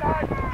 Guys!